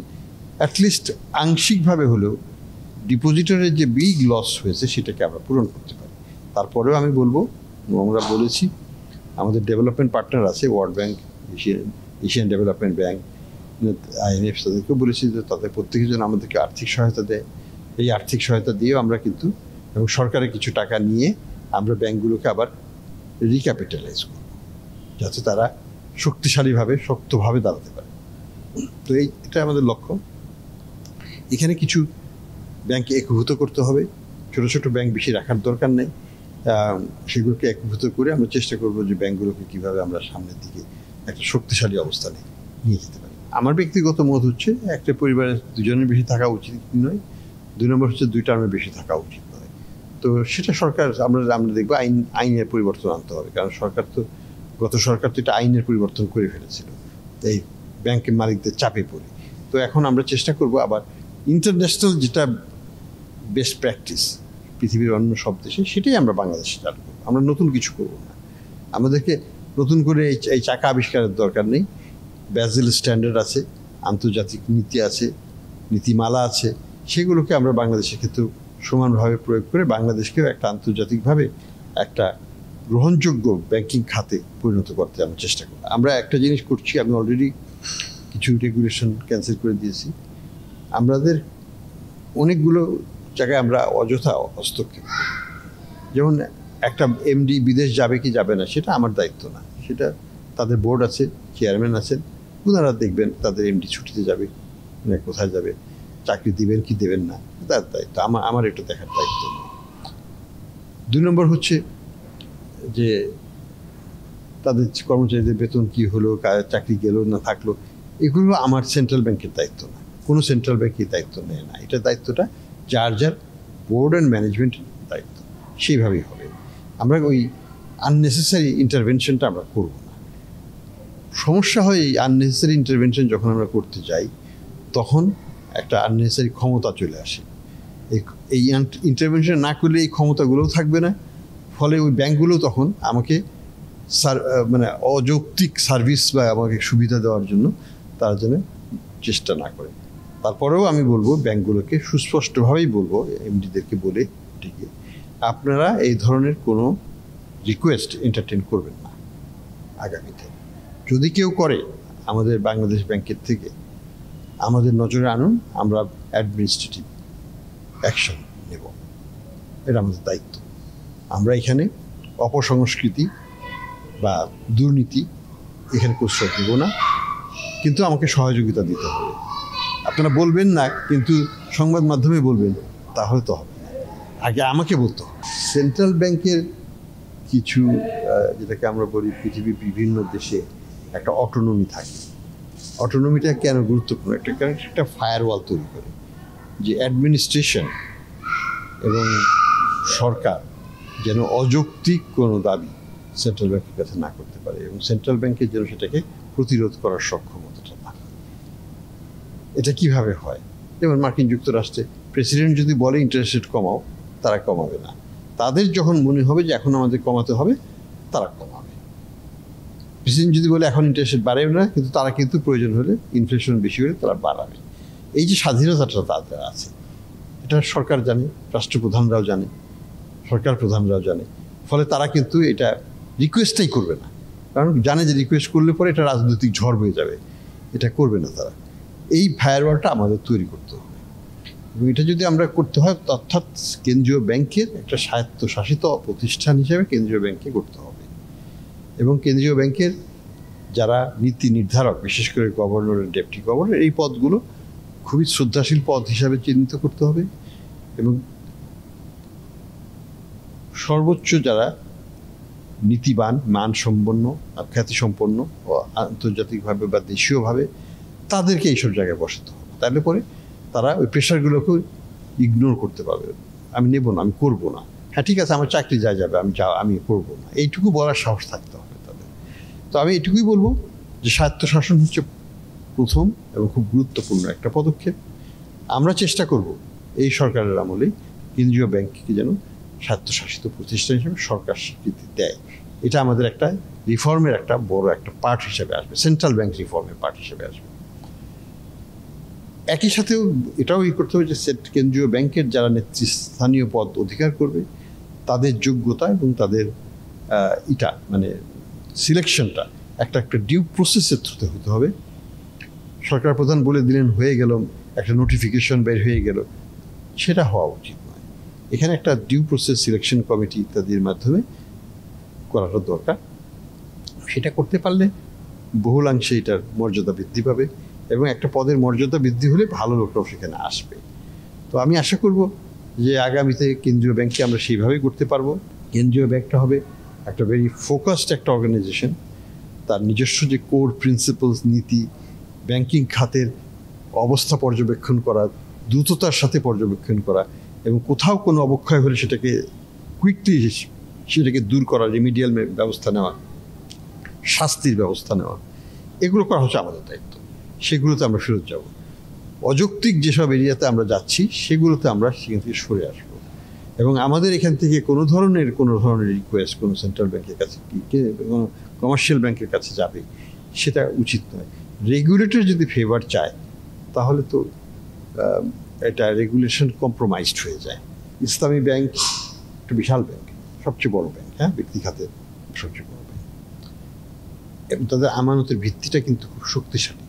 অ্যাটলিস্ট আংশিকভাবে হলেও ডিপোজিটরের যে বিগ লস হয়েছে, সেটাকে আমরা পূরণ করতে পারি। তারপরেও আমি বলব আমরা বলেছি, আমাদের ডেভেলপমেন্ট পার্টনার আছে world bank Asian Asian development bank IMF তাদেরকেও বলেছি যে তাদের প্রত্যেকের জন্য আমাদেরকে আর্থিক সহায়তা দেয়। এই আর্থিক সহায়তা দিয়েও আমরা কিন্তু, এবং সরকারের কিছু টাকা নিয়ে আমরা ব্যাংকগুলোকে আবার রিক্যাপিটালাইজ করব, যাতে তারা শক্তিশালীভাবে, শক্তভাবে দাঁড়াতে পারে। তো এই এটা আমাদের লক্ষ্য। এখানে কিছু ব্যাংকে একীভূত করতে হবে। ছোট ছোট ব্যাংক বেশি রাখার দরকার নেই। সেগুলোকে একীভূত করে আমরা চেষ্টা করব যে ব্যাংকগুলোকে কীভাবে আমরা সামনের দিকে একটা শক্তিশালী অবস্থানে নিয়ে যেতে পারি। আমার ব্যক্তিগত মত হচ্ছে একটা পরিবারের দুজনের বেশি থাকা উচিত নয়, দুই নম্বর হচ্ছে দুই টার্মের বেশি থাকা উচিত নয়। তো সেটা সরকার আমরা আমরা দেখব আইন আইনের পরিবর্তন আনতে হবে, কারণ সরকার তো গত সরকার তো এটা আইনের পরিবর্তন করে ফেলেছিল। এই ব্যাংকের মালিকদের চাপে পড়ে। তো এখন আমরা চেষ্টা করব আবার ইন্টারন্যাশনাল যেটা বেস্ট প্র্যাকটিস পৃথিবীর অন্য সব দেশে, সেটাই আমরা বাংলাদেশে চালু করব। আমরা নতুন কিছু করব না। আমাদেরকে নতুন করে এই চাকা আবিষ্কারের দরকার নেই। ব্যাজিল স্ট্যান্ডার্ড আছে, আন্তর্জাতিক নীতি আছে, নীতিমালা আছে, সেগুলোকে আমরা বাংলাদেশের ক্ষেত্রেও সমানভাবে প্রয়োগ করে বাংলাদেশকেও একটা আন্তর্জাতিকভাবে একটা গ্রহণযোগ্য ব্যাংকিং খাতে পরিণত করতে আমরা চেষ্টা করি আমরা একটা জিনিস করছি, আমি অলরেডি কিছু রেগুলেশন ক্যান্সেল করে দিয়েছি। আমাদের অনেকগুলো জায়গায় আমরা অযথা হস্তক্ষেপ। যেমন একটা এমডি বিদেশ যাবে কি যাবে না, সেটা আমার দায়িত্ব না। সেটা তাদের বোর্ড আছে, চেয়ারম্যান আছেন, ওনারা দেখবেন তাদের এমডি ছুটিতে যাবে না কোথায় যাবে, চাকরি দিবেন কি দেবেন না, তার দায়িত্ব। আমার আমার এটা দেখার দায়িত্ব নেই দুই নম্বর হচ্ছে যে তাদের কর্মচারীদের বেতন কি হলো চাকরি গেল না থাকল, এগুলো আমার সেন্ট্রাল ব্যাংকের দায়িত্ব না। কোনো সেন্ট্রাল ব্যাংকের দায়িত্ব নেয় না। এটা দায়িত্বটা যার যার বোর্ড অ্যান্ড ম্যানেজমেন্ট দায়িত্ব। সেইভাবেই হবে। আমরা ওই আননেসেসারি ইন্টারভেনশনটা আমরা করব না। সমস্যা হয় এই আননেসেসারি ইন্টারভেনশন যখন আমরা করতে যাই, তখন একটা আননেসেসারি ক্ষমতা চলে আসে। এই ইন্টারভেনশন না করলে এই ক্ষমতাগুলোও থাকবে না। ফলে ওই ব্যাংকগুলো তখন আমাকে সার মানে অযৌক্তিক সার্ভিস বা আমাকে সুবিধা দেওয়ার জন্য তার জন্য চেষ্টা না করে। তারপরেও আমি বলব, ব্যাংকগুলোকে সুস্পষ্টভাবেই বলব, এমডিদেরকে বলে এটিকে আপনারা এই ধরনের কোনো রিকোয়েস্ট এন্টারটেন করবেন না আগামীতে। যদি কেউ করে আমাদের বাংলাদেশ ব্যাংকের থেকে, আমাদের নজরে আনুন, আমরা অ্যাডমিনিস্ট্রেটিভ অ্যাকশন নেব। এটা আমাদের দায়িত্ব। আমরা এখানে অপসংস্কৃতি বা দুর্নীতি এখানে প্রশ্রয় দেব না, কিন্তু আমাকে সহযোগিতা দিতে হবে। আপনারা বলবেন না, কিন্তু সংবাদ মাধ্যমে বলবেন, তাহলে তো হবে। আগে আমাকে বলতে সেন্ট্রাল ব্যাংকের কিছু যেটাকে আমরা বলি পৃথিবীর বিভিন্ন দেশে একটা অটোনমি থাকে। অটোনমিটা কেন গুরুত্বপূর্ণ? একটা কারণ একটা ফায়ারওয়াল তৈরি করে, যে অ্যাডমিনিস্ট্রেশন এবং সরকার যেন অযৌক্তিক কোনো দাবি সেন্ট্রাল ব্যাংকের কাছে না করতে পারে এবং সেন্ট্রাল ব্যাংকের যেন সেটাকে প্রতিরোধ করার সক্ষমতাটা থাকে এটা কীভাবে হয়? যেমন মার্কিন যুক্তরাষ্ট্রে প্রেসিডেন্ট যদি বলে ইন্টারেস্ট রেট কমাও, তারা কমাবে না। তাদের যখন মনে হবে যে এখন আমাদের কমাতে হবে, তারা কমাবে। প্রেসিডেন্ট যদি বলে এখন ইন্টারেস্ট রেট বাড়াবে না, কিন্তু তারা কিন্তু প্রয়োজন হলে ইনফ্লেশন বেশি হলে তারা বাড়াবে। এই যে স্বাধীনতাটা তাদের আছে, এটা সরকার জানে, রাষ্ট্রপ্রধানরাও জানে, সরকার প্রধানরাও জানে। ফলে তারা কিন্তু এটা রিকোয়েস্টটাই করবে না। কারণ জানে যে রিকোয়েস্ট করলে পরে এটা রাজনৈতিক ঝড় হয়ে যাবে। এটা করবে না তারা। এই ফায়ারওয়ালটা আমাদের তৈরি করতে হবে। এবং এটা যদি আমরা করতে হয়, অর্থাৎ কেন্দ্রীয় ব্যাংকের একটা স্বায়ত্তশাসিত প্রতিষ্ঠান হিসেবে কেন্দ্রীয় ব্যাংকে করতে হবে। এবং কেন্দ্রীয় ব্যাংকের যারা নীতি নির্ধারক, বিশেষ করে গভর্নর ডেপুটি গভর্নর এই পদগুলো খুবই শ্রদ্ধাশীল পদ হিসাবে চিহ্নিত করতে হবে। এবং সর্বোচ্চ যারা নীতিবান, মানসম্পন্ন খ্যাতিসম্পন্ন ও আন্তর্জাতিকভাবে বা দেশীয়ভাবে তাদেরকে এইসব জায়গায় বসাতে হবে। তাহলে পরে তারা ওই প্রেশারগুলোকে ইগনোর করতে পারবে। আমি নেব না, আমি করব না। হ্যাঁ ঠিক আছে, আমার চাকরি যা যাবে, আমি যা, আমি করব না। এইটুকু বলার সাহস থাকতে হবে তাদের। তো আমি এটুকুই বলব যে স্বায়ত্তশাসন হচ্ছে প্রথম এবং খুব গুরুত্বপূর্ণ একটা পদক্ষেপ। আমরা চেষ্টা করব এই সরকারের আমলে কেন্দ্রীয় ব্যাংককে যেন স্বায়ত্তশাসিত প্রতিষ্ঠান হিসেবে সরকার স্বীকৃতি দেয়। এটা আমাদের একটা রিফর্মের একটা বড় একটা পার্ট হিসেবে আসবে। সেন্ট্রাল ব্যাংক রিফর্মের পার্ট হিসেবে আসবে। একই সাথেও এটাও ই করতে হবে যে সেট কেন্দ্রীয় ব্যাংকের যারা নেতৃস্থানীয় পদ অধিকার করবে, তাদের যোগ্যতা এবং তাদের ইটা মানে সিলেকশনটা একটা একটা ডিউ প্রসেসের থ্রুতে হতে হবে। সরকার প্রধান বলে দিলেন, হয়ে গেল, একটা নোটিফিকেশন বের হয়ে গেল। সেটা হওয়া উচিত নয়। এখানে একটা ডিউ প্রসেস, সিলেকশন কমিটি ইত্যাদির মাধ্যমে করাটা দরকার। সেটা করতে পারলে বহুলাংশে এটার মর্যাদা বৃদ্ধি পাবে। এবং একটা পদের মর্যাদা বৃদ্ধি হলে ভালো লোকরাও সেখানে আসবে। তো আমি আশা করব যে আগামীতে কেন্দ্রীয় ব্যাংককে আমরা সেইভাবেই করতে পারব। কেন্দ্রীয় ব্যাংকটা হবে একটা ভেরি ফোকাসড একটা অর্গানাইজেশন তার নিজস্ব যে কোর প্রিন্সিপালস নীতি ব্যাংকিং খাতের অবস্থা পর্যবেক্ষণ করা, দ্রুততার সাথে পর্যবেক্ষণ করা এবং কোথাও কোনো অবক্ষয় হলে সেটাকে কুইকলি সেটাকে দূর করা রেমিডিয়াল ব্যবস্থা নেওয়া, শাস্তির ব্যবস্থা নেওয়া, এগুলো করা হচ্ছে আমাদের দায়িত্ব। সেগুলোতে আমরা ফেরত যাব। অযৌক্তিক যেসব এরিয়াতে আমরা যাচ্ছি, সেগুলোতে আমরা সেখান থেকে সরে আসব। এবং আমাদের এখান থেকে কোনো ধরনের কোনো ধরনের রিকোয়েস্ট কোনো সেন্ট্রাল ব্যাংকের কাছে কোনো কমার্শিয়াল ব্যাংকের কাছে যাবে, সেটা উচিত নয়। রেগুলেটর যদি ফেভার চায়, তাহলে তো এটা রেগুলেশন কম্প্রোমাইজড হয়ে যায়। ইসলামী ব্যাংক একটা বিশাল ব্যাংক, সবচেয়ে বড় ব্যাংক হ্যাঁ? ব্যক্তি খাতের সবচেয়ে বড় ব্যাংক। এবং তাদের আমানতের ভিত্তিটা কিন্তু খুব শক্তিশালী।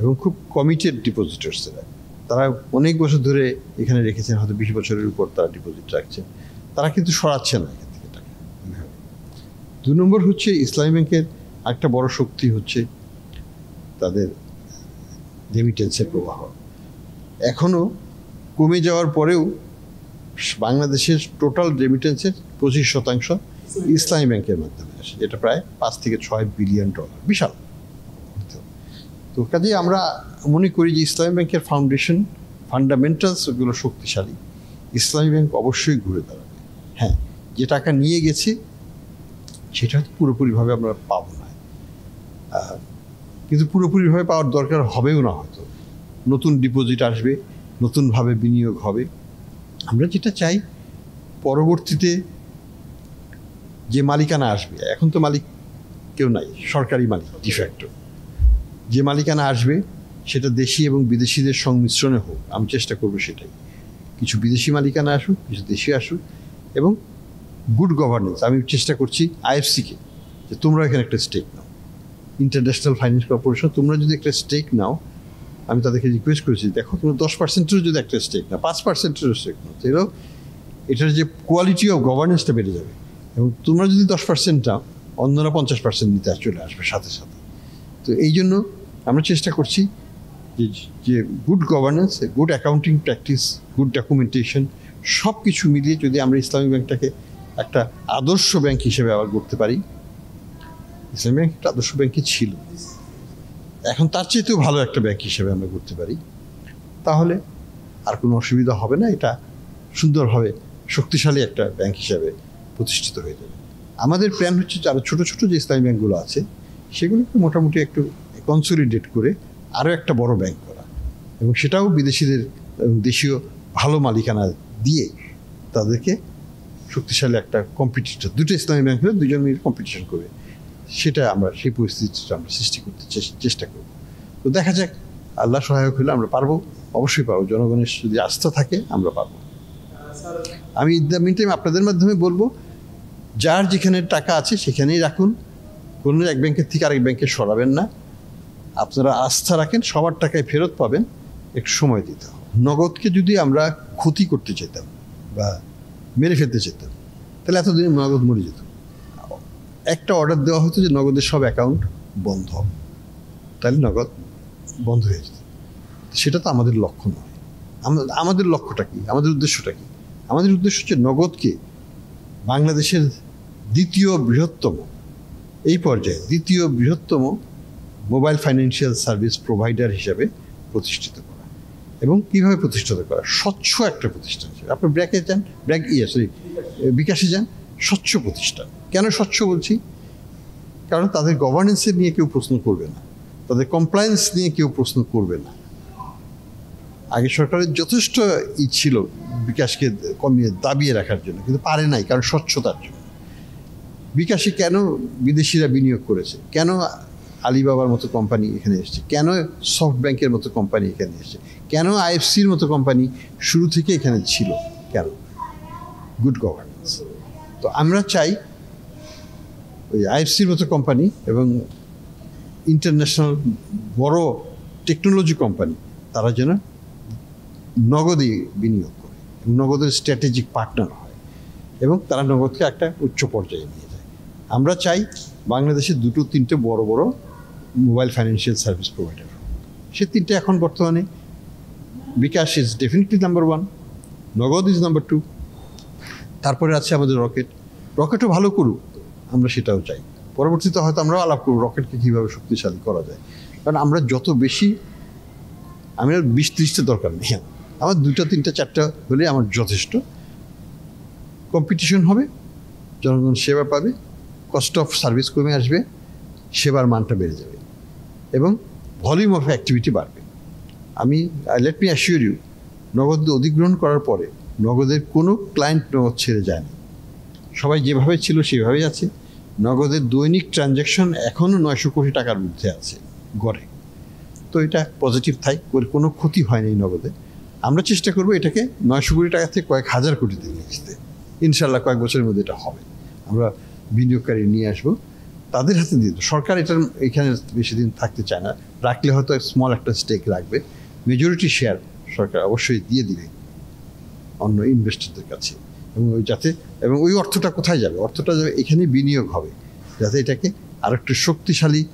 এবং খুব কমিটেড ডিপোজিটার্স এরা। তারা অনেক বছর ধরে এখানে রেখেছেন, হয়তো বিশ বছরের উপর তারা ডিপোজিট রাখছেন। তারা কিন্তু সরাচ্ছে না এখান থেকে টাকা দু নম্বর হচ্ছে ইসলামী ব্যাংকের একটা বড় শক্তি হচ্ছে তাদের রেমিটেন্সের প্রবাহ। এখনও কমে যাওয়ার পরেও বাংলাদেশের টোটাল রেমিটেন্সের পঁচিশ শতাংশ ইসলামী ব্যাংকের মাধ্যমে আসে। যেটা প্রায় পাঁচ থেকে ছয় বিলিয়ন ডলার বিশাল। তো কাজে আমরা মনে করি যে ইসলামী ব্যাংকের ফাউন্ডেশন ফান্ডামেন্টালস ওগুলো শক্তিশালী। ইসলামী ব্যাংক অবশ্যই ঘুরে দাঁড়াবে। হ্যাঁ যে টাকা নিয়ে গেছে, সেটা হয়তো পুরোপুরিভাবে আমরা পাবো না। কিন্তু পুরোপুরিভাবে পাওয়ার দরকার হবেও না হয়তো। নতুন ডিপোজিট আসবে, নতুনভাবে বিনিয়োগ হবে। আমরা যেটা চাই, পরবর্তীতে যে মালিকানা আসবে, এখন তো মালিক কেউ নাই, সরকারি মালিক ডিফ্যাক্টো যে মালিকানা আসবে, সেটা দেশি এবং বিদেশিদের সংমিশ্রণে হোক, আমি চেষ্টা করব সেটাই। কিছু বিদেশি মালিকানা আসুক, কিছু দেশি আসুক এবং গুড গভর্নেন্স আমি চেষ্টা করছি আইএফসিকে যে তোমরা এখানে একটা স্টেক নাও। ইন্টারন্যাশনাল ফাইন্যান্স কর্পোরেশন তোমরা যদি একটা স্টেক নাও, আমি তাদেরকে রিকোয়েস্ট করেছি, দেখো তোমরা দশ পার্সেন্টেরও যদি একটা স্টেক নাও, পাঁচ পার্সেন্টেরও স্টেক নাও তাহলেও এটার যে কোয়ালিটি অফ গভর্নেন্সটা বেড়ে যাবে। এবং তোমরা যদি দশ পার্সেন্ট নাও, অন্যরা পঞ্চাশ পার্সেন্ট নিতে চলে আসবে সাথে সাথে। তো এই জন্য আমরা চেষ্টা করছি যে যে good governance good accounting practice good documentation সব কিছু মিলিয়ে যদি আমরা ইসলামী ব্যাংকটাকে একটা আদর্শ ব্যাংক হিসেবে আবার করতে পারি ইসলামী ব্যাংক একটা আদর্শ ব্যাংকই ছিল। এখন তার চেয়েতেও ভালো একটা ব্যাংক হিসেবে আমরা করতে পারি। তাহলে আর কোনো অসুবিধা হবে না, এটা সুন্দরভাবে শক্তিশালী একটা ব্যাংক হিসাবে প্রতিষ্ঠিত হয়ে যাবে। আমাদের প্ল্যান হচ্ছে যারা ছোটো ছোটো যে ইসলামী ব্যাংকগুলো আছে, সেগুলোকে মোটামুটি একটু কনসলিডেট করে আরও একটা বড় ব্যাংক করা। এবং সেটাও বিদেশিদের দেশীয় ভালো মালিকানা দিয়ে তাদেরকে শক্তিশালী একটা কম্পিটিটর দুটো ইসলামী ব্যাংক হলে দুজন মিলে কম্পিটিশন করবে সেটা আমরা, সেই পরিস্থিতিটা আমরা সৃষ্টি করতে চেষ্টা করব। তো দেখা যাক, আল্লাহ সহায়ক হলে আমরা পারব। অবশ্যই পারব। জনগণের যদি আস্থা থাকে, আমরা পারব আমি দ্য মিন টাইম আপনাদের মাধ্যমে বলব, যার যেখানে টাকা আছে সেখানেই রাখুন। কোনো এক ব্যাংকের থেকে আরেক ব্যাংকে সরাবেন না। আপনারা আস্থা রাখেন, সবার টাকায় ফেরত পাবেন, একটু সময় দিতে হবে। নগদকে যদি আমরা ক্ষতি করতে চাইতাম বা মেরে ফেলতে চাইতাম, তাহলে এতদিন নগদ মরে যেত। একটা অর্ডার দেওয়া হতো যে নগদের সব অ্যাকাউন্ট বন্ধ হবে। তাহলে নগদ বন্ধ হয়ে যেত। সেটা তো আমাদের লক্ষ্য নয়। আমাদের লক্ষ্যটা কি? আমাদের উদ্দেশ্যটা কি? আমাদের উদ্দেশ্য হচ্ছে নগদকে বাংলাদেশের দ্বিতীয় বৃহত্তম, এই পর্যায়ে দ্বিতীয় বৃহত্তম মোবাইল ফাইন্যান্সিয়াল সার্ভিস প্রোভাইডার হিসাবে প্রতিষ্ঠিত করা। এবং কীভাবে প্রতিষ্ঠিত করা? স্বচ্ছ একটা প্রতিষ্ঠান হিসেবে। আপনি ব্র্যাকে যান, ব্র্যাক ইয়ে সরি, বিকাশে যান, স্বচ্ছ প্রতিষ্ঠান। কেন স্বচ্ছ বলছি? কারণ তাদের গভর্নেন্সের নিয়ে কেউ প্রশ্ন করবে না। তাদের কমপ্লায়েন্স নিয়ে কেউ প্রশ্ন করবে না। আগে সরকারের যথেষ্ট ই ছিল বিকাশকে কমিয়ে দাবিয়ে রাখার জন্য, কিন্তু পারে নাই, কারণ স্বচ্ছতার জন্য। বিকাশে কেন বিদেশিরা বিনিয়োগ করেছে? কেন আলিবাবার মতো কোম্পানি এখানে এসেছে। কেন সফট ব্যাংকের মতো কোম্পানি এখানে এসেছে? কেন আইএফসির মতো কোম্পানি শুরু থেকে এখানে ছিল? কেন? গুড গভর্নেন্স তো আমরা চাই ওই আইএফসির মতো কোম্পানি এবং ইন্টারন্যাশনাল বড় টেকনোলজি কোম্পানি তারা যেন নগদে বিনিয়োগ করে নগদের স্ট্র্যাটেজিক পার্টনার হয় এবং তারা নগদকে একটা উচ্চ পর্যায়ে নিয়ে যায়। আমরা চাই বাংলাদেশে দুটো তিনটে বড় বড় মোবাইল ফাইন্যান্সিয়াল সার্ভিস প্রোভাইডার। সে তিনটে এখন বর্তমানে। BKash is definitely number one Nagad is number two তারপরে আছে আমাদের রকেট। রকেটও ভালো করুক, আমরা সেটাও চাই। পরবর্তীতে হয়তো আমরাও আলাপ করব রকেটকে কীভাবে শক্তিশালী করা যায়। কারণ আমরা যত বেশি, আমি আর বিশ ত্রিশটা দরকার নেই। আমার। দুটো তিনটা, চারটা হলে আমার যথেষ্ট। কম্পিটিশন হবে, জনগণ সেবা পাবে কস্ট অফ সার্ভিস কমে আসবে, সেবার মানটা বেড়ে যাবে। এবং ভলিউম অফ অ্যাক্টিভিটি বাড়বে। আমি লেট মি অ্যাসিওর ইউ নগদ অধিগ্রহণ করার পরে নগদের কোনো ক্লায়েন্ট নগদ ছেড়ে যায়নি। সবাই যেভাবে ছিল সেভাবেই আছে। নগদের দৈনিক ট্রানজ্যাকশন এখনও নয়শো কোটি টাকার মধ্যে আছে, গড়ে। তো এটা পজিটিভ থাই কোনো ক্ষতি হয়নি নগদে। আমরা চেষ্টা করব এটাকে নয়শো কোটি টাকা থেকে কয়েক হাজার কোটিতে নিয়ে আসতে ইনশাল্লাহ কয়েক বছরের মধ্যে এটা হবে। আমরা বিনিয়োগকারী নিয়ে আসব। তাদের হাতে দিয়ে। সরকার এটার এখানে বেশি দিন থাকতে চায় না। রাখলে হয়তো স্মল একটা স্টেক রাখবে। মেজরিটি শেয়ার সরকার অবশ্যই দিয়ে দিবে অন্য ইনভেস্টরদের কাছে। এবং ওই যাতে, এবং ওই অর্থটা কোথায় যাবে? অর্থটা যাবে এখানে বিনিয়োগ হবে। যাতে এটাকে আরেকটু শক্তিশালী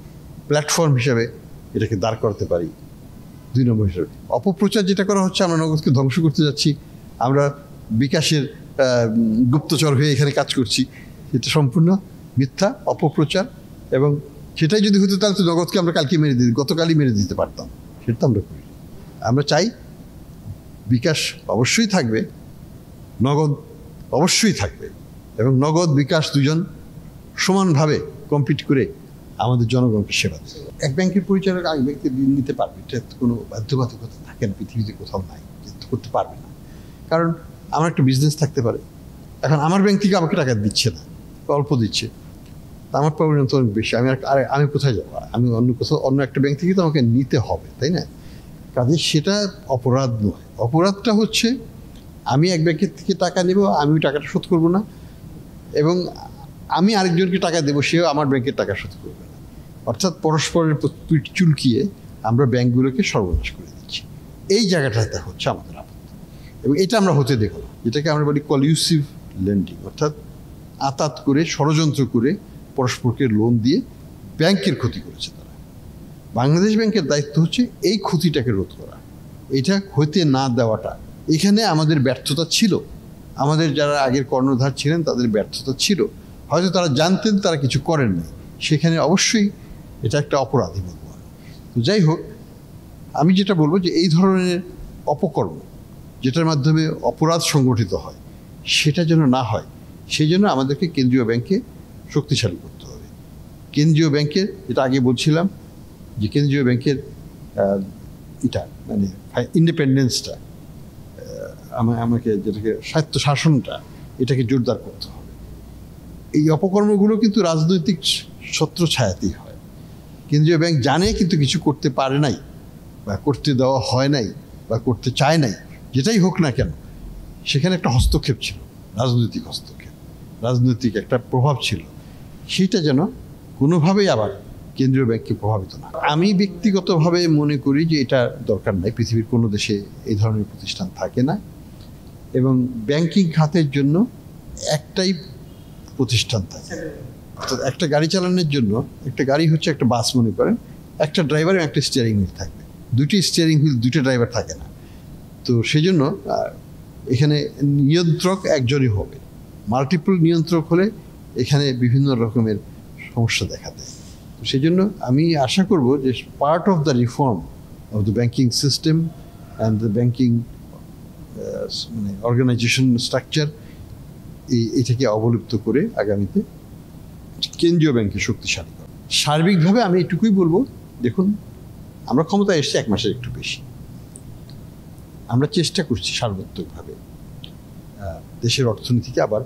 প্ল্যাটফর্ম হিসাবে এটাকে দাঁড় করাতে পারি। দুই নম্বর হিসাবে। অপপ্রচার যেটা করা হচ্ছে, আমরা নগদকে ধ্বংস করতে যাচ্ছি। আমরা বিকাশের গুপ্তচর হয়ে এখানে কাজ করছি। এটা সম্পূর্ণ মিথ্যা, অপপ্রচার এবং সেটাই যদি হতো তাহলে তো নগদকে আমরা কালকে মেরে দিই গতকালই মেরে দিতে পারতাম। সেটা তো আমরা করি। আমরা চাই বিকাশ অবশ্যই থাকবে, নগদ অবশ্যই থাকবে এবং নগদ বিকাশ দুজন সমানভাবে কম্পিট করে আমাদের জনগণকে সেবা এক ব্যাংকের পরিচালক আরেক ব্যক্তি ঋণ নিতে পারবে, এটা কোনো বাধ্যবাধকতা থাকে না, পৃথিবীতে কোথাও নাই করতে পারবে না। কারণ আমার একটা বিজনেস থাকতে পারে। এখন আমার ব্যাংক থেকে আমাকে টাকা দিচ্ছে না, অল্প দিচ্ছে। আমার প্রবলেম তো অনেক বেশি। আমি আর আমি কোথায় যাব? আমি অন্য কোথাও, অন্য একটা ব্যাংক থেকে তো আমাকে নিতে হবে, তাই না? কাজে সেটা অপরাধ নয়। অপরাধটা হচ্ছে, আমি এক ব্যাংকের থেকে টাকা নেব, আমি টাকাটা শোধ করব না, এবং আমি আরেকজনকে টাকা দেবো, সেও আমার ব্যাংকের টাকা শোধ করবে না। অর্থাৎ পরস্পরের পিঠ চুলকিয়ে আমরা ব্যাংকগুলোকে সর্বনাশ করে দিচ্ছি। এই জায়গাটাতে হচ্ছে আমাদের আপত্তি। এবং এটা আমরা হতে দেখো যেটাকে আমরা বলি কলিউসিভ লেন্ডিং অর্থাৎ আতাত করে, ষড়যন্ত্র করে পরস্পরকে লোন দিয়ে ব্যাংকের ক্ষতি করেছে তারা। বাংলাদেশ ব্যাংকের দায়িত্ব হচ্ছে এই ক্ষতিটাকে রোধ করা। এটা হতে না দেওয়াটা। এখানে আমাদের ব্যর্থতা ছিল। আমাদের যারা আগের কর্ণধার ছিলেন, তাদের ব্যর্থতা ছিল। হয়তো তারা জানতেন, তারা কিছু করেন নাই। সেখানে অবশ্যই এটা একটা অপরাধী বলব। তো যাই হোক, আমি যেটা বলব যে এই ধরনের অপকর্ম যেটার মাধ্যমে অপরাধ সংগঠিত হয়, সেটা যেন না হয়, সেই জন্য আমাদেরকে কেন্দ্রীয় ব্যাংকে শক্তিশালী করতে হবে। কেন্দ্রীয় ব্যাংকের, যেটা আগে বলছিলাম, যে কেন্দ্রীয় ব্যাংকের এটা মানে ইন্ডিপেন্ডেন্সটা আমা- আমাকে যেটাকে স্বায়ত্ত শাসনটা এটাকে জোরদার করতে হবে। এই অপকর্মগুলো কিন্তু রাজনৈতিক ছত্র ছায়াতেই হয়। কেন্দ্রীয় ব্যাংক জানে কিন্তু কিছু করতে পারে নাই, বা করতে দেওয়া হয় নাই, বা করতে চায় নাই, যেটাই হোক না কেন, সেখানে একটা হস্তক্ষেপ ছিল, রাজনৈতিক হস্তক্ষেপ। রাজনৈতিক একটা প্রভাব ছিল। সেইটা যেন কোনোভাবেই আবার কেন্দ্রীয় ব্যাংককে প্রভাবিত না আমি ব্যক্তিগতভাবে মনে করি যে এটা দরকার নাই। পৃথিবীর কোনো দেশে এই ধরনের প্রতিষ্ঠান থাকে না। এবং ব্যাংকিং খাতের জন্য একটাই প্রতিষ্ঠান থাকে। অর্থাৎ একটা গাড়ি চালানোর জন্য একটা গাড়ি হচ্ছে একটা বাস মনে করেন, একটা ড্রাইভার এবং একটা স্টিয়ারিং হুইল থাকবে দুটি স্টিয়ারিং হুইল দুটো ড্রাইভার থাকে না। তো সেই জন্য এখানে নিয়ন্ত্রক একজনই হবে। মাল্টিপল নিয়ন্ত্রক হলে এখানে বিভিন্ন রকমের সমস্যা দেখা দেয়। তো সেই জন্য আমি আশা করব যে part of the reform of the banking system and the banking মানে অর্গানাইজেশন স্ট্রাকচার এই, এটাকে অবলুপ্ত করে আগামীতে কেন্দ্রীয় ব্যাংকে শক্তিশালী করা। সার্বিকভাবে আমি এটুকুই বলব, দেখুন, আমরা ক্ষমতা এসেছি এক মাসের একটু বেশি। আমরা চেষ্টা করছি সার্বত্রিকভাবে দেশের অর্থনীতিকে আবার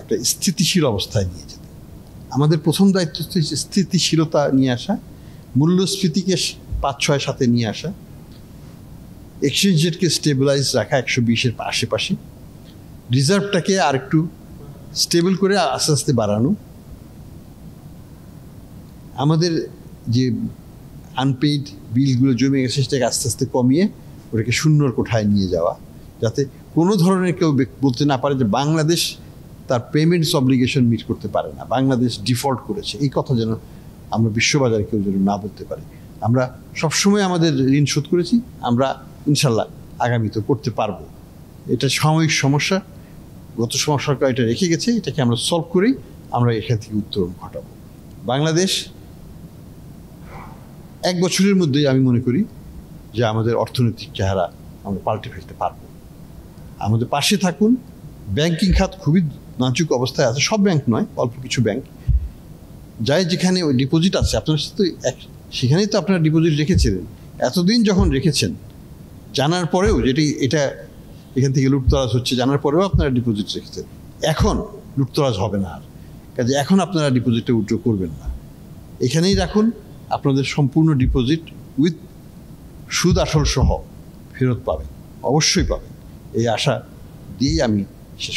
একটা স্থিতিশীল অবস্থায় নিয়ে যেতে। আমাদের প্রথম দায়িত্ব হচ্ছে স্থিতিশীলতা নিয়ে আসা, মূল্যস্ফীতিকে পাঁচ, ছয় সাথে নিয়ে আসা এক্সচেঞ্জ রেটকে স্টেবিলাইজ রাখা একশো বিশের আশেপাশে, রিজার্ভটাকে আর একটু স্টেবল করে আস্তে আস্তে বাড়ানো। আমাদের যে আনপেইড বিলগুলো জমে গেছে সেটাকে আস্তে আস্তে কমিয়ে ওটাকে শূন্যর কোঠায় নিয়ে যাওয়া, যাতে কোনো ধরনের কেউ বলতে না পারে যে বাংলাদেশ তার পেমেন্টস অব্লিগেশন মিট করতে পারে না। বাংলাদেশ ডিফল্ট করেছে। এই কথা যেন আমরা বিশ্ববাজারে কেউ যেন না বলতে পারে। আমরা সবসময় আমাদের ঋণ শোধ করেছি। আমরা ইনশাল্লাহ আগামীতে করতে পারব। এটা সাময়িক সমস্যা। গত সরকার এটা রেখে গেছে। এটাকে আমরা সলভ করেই আমরা এখান থেকে উত্তরণ ঘটাবো। বাংলাদেশ এক বছরের মধ্যেই আমি মনে করি যে আমাদের অর্থনৈতিক চেহারা আমরা পাল্টে ফেলতে পারব। আমাদের পাশে থাকুন। ব্যাংকিং খাত খুবই নাজুক অবস্থায় আছে, সব ব্যাংক নয়, অল্প কিছু ব্যাংক যাই যেখানে ওই ডিপোজিট আছে, আপনার সাথে এক, সেখানেই তো আপনারা ডিপোজিট রেখেছিলেন। এতদিন যখন রেখেছেন, জানার পরেও যেটি, এটা এখান থেকে লুটতরাজ হচ্ছে, জানার পরেও আপনারা ডিপোজিট রেখেছেন। এখন লুটতরাজ হবে না আর। কাজে এখন আপনারা ডিপোজিটে উইথড্র করবেন না। এখানেই রাখুন, আপনাদের সম্পূর্ণ ডিপোজিট উইথ সুদ আসল সহ ফেরত পাবেন, অবশ্যই পাবেন। এই আশা দিয়েই আমি শেষ